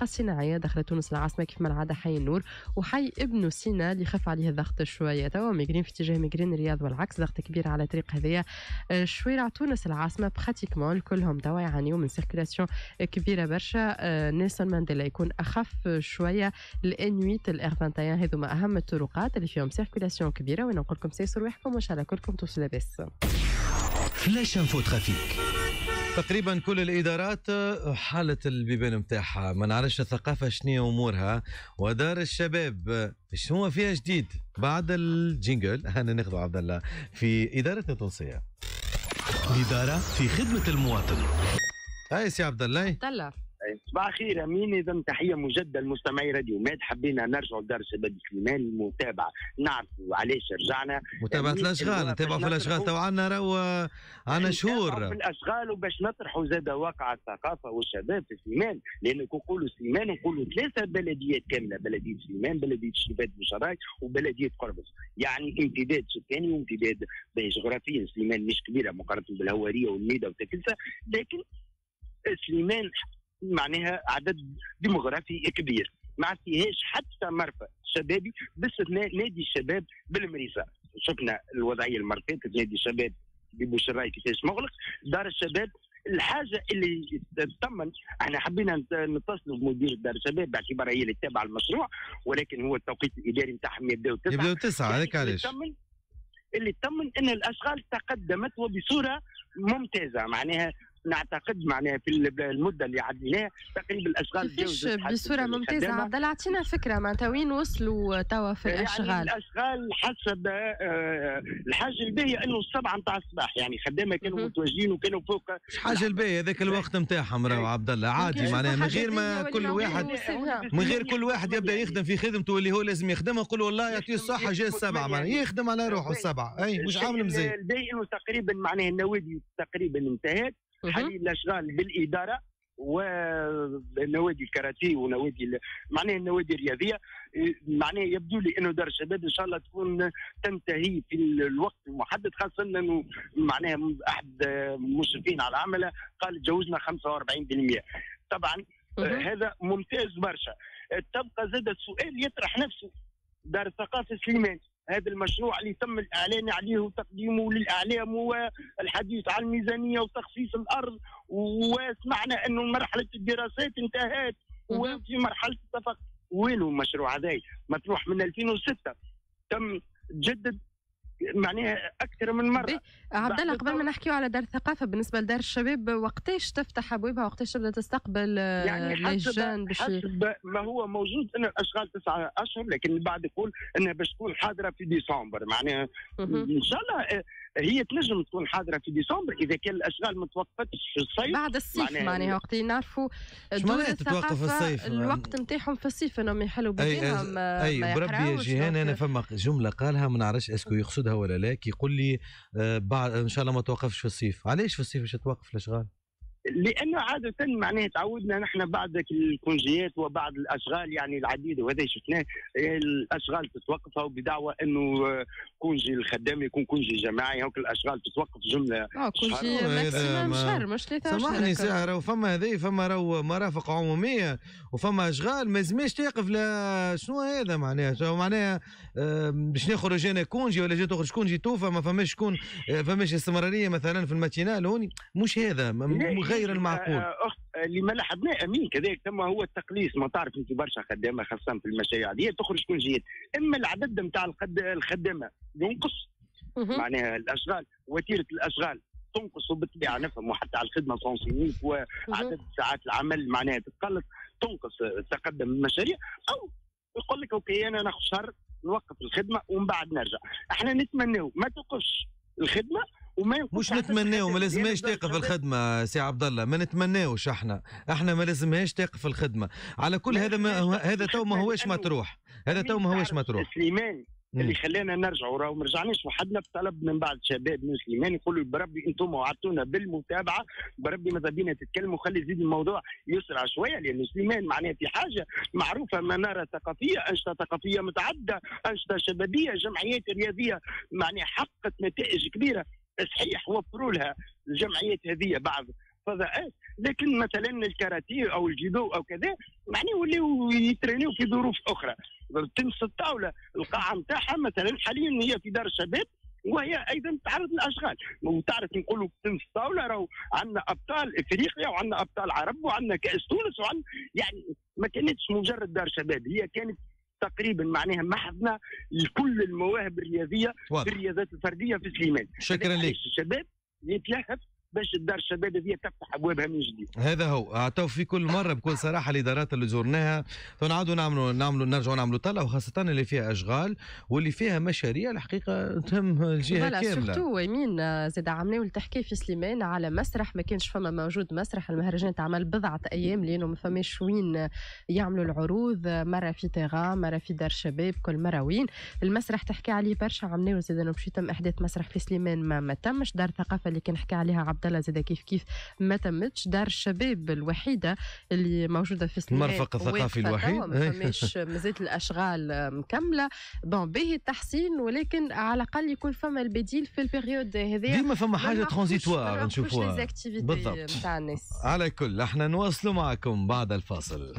طاقة صناعية داخل تونس العاصمة كيف ما العادة حي النور وحي ابن سينا اللي خف عليه الضغط شوية. توا مقرين في اتجاه مقرين الرياض والعكس ضغط كبير على طريق هذيا آه، شوارع تونس العاصمة pratiquement كلهم توا يعانيوا من circulation كبيرة برشا. آه، نيلسون مانديلا يكون أخف شوية. ال N 8 ال R 21 هذوما أهم الطرقات اللي فيهم circulation كبيرة. وين نقول لكم سيسوا رواحكم وإن شاء الله كلكم توصلوا لاباس flash info trafic. تقريبا كل الإدارات حالة البيبان نتاعها ما نعرفش الثقافة شنو أمورها؟ ودار الشباب شنو فيها جديد؟ بعد ال jingle أنا ناخذ عبد الله في ادارتنا التونسيه الاداره في خدمة المواطن. أي سي عبد الله. عبد الله. صباح الخير امين اذا تحية مجددة لمستمعي راديو ماد حبينا نرجعوا لدار الشباب سليمان المتابعه نعرفوا علاش رجعنا متابعة الأشغال نتابعوا في الأشغال تو عندنا راهو عندنا شهور. في الأشغال وباش نطرحوا زادة واقع الثقافة والشباب في سليمان لأن نقولوا سليمان نقولوا ثلاثة بلديات كاملة بلدية سليمان بلدية الشباب بوشراي وبلدية قربص يعني امتداد سكاني وامتداد جغرافيا سليمان مش كبيرة مقارنة بالهوارية والميدة وتاكلسة لكن سليمان معناها عدد ديموغرافي كبير. ما فيهاش حتى مرفق. شبابي باستثناء نادي الشباب بالمريسا شفنا الوضعية المره فاتت نادي الشباب ببوشراي كيفاش مغلق. دار الشباب الحاجة اللي تطمن إحنا حبينا نتصلوا بمدير دار الشباب باعتبار هي اللي تابعة المشروع ولكن هو التوقيت الإداري نتاعهم يبداو تسعه يبداو تسعه هذاك علاش؟ اللي تطمن إن الأشغال تقدمت وبصورة ممتازة. معناها نعتقد معناها في المدة اللي عديناها تقريبا الأشغال كيفاش بصورة ممتازة؟ عبد الله اعطينا فكرة معناتها وين وصلوا توا في يعني الأشغال؟ يعني الأشغال حسب آه، الحاجة الباهية إنه السبعة نتاع الصباح يعني خدامة كانوا متواجدين وكانوا فوق. حاجة الباهية هذاك الوقت نتاعهم راهو عبد الله عادي معناها من غير ما كل واحد من غير كل واحد يبدأ يخدم في خدمته اللي هو لازم يخدمها يقول والله يعطيه الصحة جاء السبعة معناها يخدم على روحه السبعة. أي مش عامل مزيان الباهي إنه تقريبا معناها النوادي تقريبا انتهت. حاليا الأشغال بالإدارة ونوادي الكاراتيه ونوادي معناها النوادي الرياضية معناها يبدو لي إنه دار الشباب إن شاء الله تكون تنتهي في الوقت المحدد خاصة إنه معناها أحد المشرفين على العمل قال تجاوزنا 45% طبعا هذا ممتاز برشا. تبقى زاد السؤال يطرح نفسه. دار الثقافة سليمان. هذا المشروع اللي تم الإعلان عليه وتقديمه للإعلام والحديث عن الميزانية وتخصيص الأرض وسمعنا إنه مرحلة الدراسات انتهت وفي مرحلة التفق وينه المشروع هذا؟ مطروح من 2006 تم جدد معناها أكثر من مرة. عبد الله قبل ما نحكيو على دار الثقافة بالنسبة لدار الشباب وقتاش تفتح أبوابها؟ وقتاش تبدأ تستقبل يعني حسب, حسب ما هو موجود. ان الاشغال تسعة أشهر لكن البعض يقول إنها باش تكون حاضرة في ديسمبر. معناها إن شاء الله هي تنجم تكون حاضرة في ديسمبر إذا كان الأشغال ما توقفتش في الصيف بعد الصيف معناها وقت اللي نعرفوا معناها تتوقف الصيف؟ الوقت نتاعهم في الصيف إنهم يحلوا بينهم اي, أي بربي يا جيهان أنا فما جملة قالها ما نعرفش أسكو يقصدها ولا لا. كي يقول لي آه بعد إن شاء الله ما توقفش في الصيف. علاش في الصيف باش توقف الأشغال؟ لأنه عادة معناها تعودنا نحن بعد الكونجيات وبعد الأشغال يعني العديده وهذا شفناه. الأشغال تتوقف أو بدعوى إنه congé الخدام يكون congé جماعي. هوك الأشغال تتوقف جملة آه congé maximum شهر مش ثلاثة اشهر سامحني ساعه وفما هذه فما راهو مرافق عمومية وفما أشغال ما لازمش توقف لا شنو هذا معناها؟ شنو معناها؟ باش نخرج أنا congé ولا جاي تخرج congé توفى ما فماش شكون فماش استمرارية مثلا في ال matinale هوني مش هذا غير المعقول. آه، اخت اللي ما لاحظناه أمين كذلك. ثم هو التقليص. ما تعرف أنت برشا خدامة خاصة في المشاريع دي تخرج كل جيد. إما العدد نتاع الخدامة ينقص معناها الأشغال وتيرة الأشغال تنقص وبالطبيعة نفهم وحتى على الخدمة séance unique وعدد ساعات العمل معناها تتقلص تنقص تقدم المشاريع. أو يقول لك OK أنا ناخذ شهر نوقف الخدمة ومن بعد نرجع. إحنا نتمناو ما توقفش الخدمة وما مش نتمناو ما لازمهاش توقف الخدمة سي عبد الله ما نتمناوش إحنا. إحنا ما لازمهاش توقف الخدمة. على كل هذا ما هذا تو ما هوش مطروح هذا تو ما هوش مطروح سليمان اللي خلانا نرجعوا راهو ما رجعناش وحدنا بطلب من بعض شباب من سليمان. يقولوا بربي أنتم وعدتونا بالمتابعة. بربي ماذا بينا تتكلموا؟ خلي يزيد الموضوع يسرع شوية لأن سليمان معناها في حاجة معروفة. مناره ثقافية أنشطة ثقافية متعددة أنشطة شبابية جمعيات رياضية معناها حققت نتائج كبيرة. صحيح وفروا لها الجمعيات هذه بعض فضاءات لكن مثلا الكاراتيه أو الجيدو أو كذا معني ولاو يترينيو في ظروف أخرى. تنس الطاولة القاعة نتاعها مثلا حاليا هي في دار الشباب وهي أيضا تعرض للأشغال. وتعرف نقولوا تنس الطاولة راهو عندنا أبطال إفريقيا وعندنا أبطال عرب وعندنا كأس تونس وعندنا يعني ما كانتش مجرد دار شباب هي كانت تقريبا معناها محضنا لكل المواهب الرياضية في الرياضات الفردية في سليمان. شكرا لك. الشباب يتلهف. باش الدار الشباب هذه تفتح أبوابها من جديد. هذا هو. تو في كل مرة بكل صراحة الإدارات اللي زرناها نعاودوا نعملوا نعملوا نرجعوا نعملوا طلع وخاصة اللي فيها أشغال واللي فيها مشاريع الحقيقة تهم الجهة كاملة. surtout يمين زاد عملوا التحكي في سليمان على مسرح ما كانش فما موجود مسرح. المهرجان تعمل بضعة أيام لأنه ما فماش وين يعملوا العروض. مرة في تيغا مرة في دار شباب كل مرة وين. المسرح تحكي عليه برشا عملوا زاد باش يتم إحداث مسرح في سليمان ما, ما تمش. دار ثقافة اللي كان حكى عليها عبد الله زاد كيف كيف ما تمتش دار الشباب الوحيدة اللي موجودة في سليمان المرفق الثقافي الوحيد. ما فماش مازالت الأشغال مكملة. bon باهي التحسين ولكن على الأقل يكون فما البديل في ال période هذه ديما فما حاجة transitoire نشوفوها. بالضبط. على الكل. إحنا نواصلوا معكم بعد الفاصل.